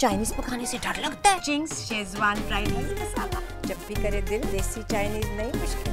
Chinese पकाने से डर लगता है। Ching's Schezwan fried rice masala जब भी करे दिल देसी चाइनीज़ नहीं मुश्किल।